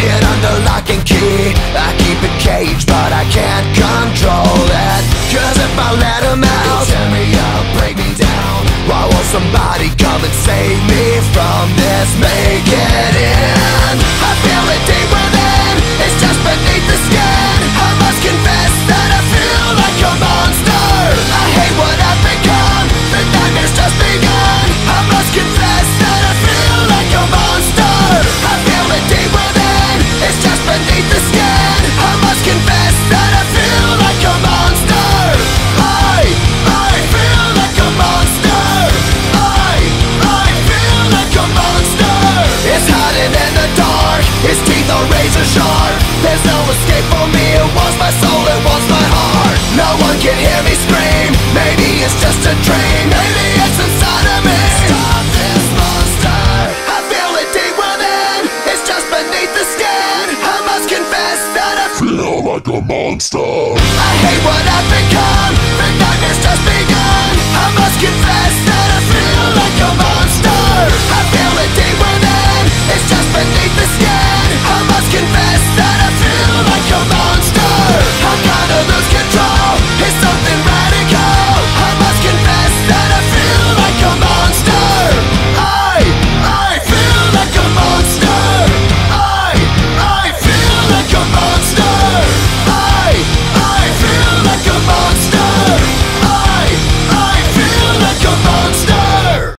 hid under lock and key. I keep it caged but I can't control it. Cause if I let him out He'll tear me up, break me down. Why won't somebody come and save me from this? Make are razor There's no escape for me. It wants my soul, it wants my heart. No one can hear me scream. Maybe it's just a dream. Maybe it's inside of me. Stop this monster. I feel it deep within. It's just beneath the skin. I must confess that I Feel like a monster. I hate what I've become. The nightmare's just begun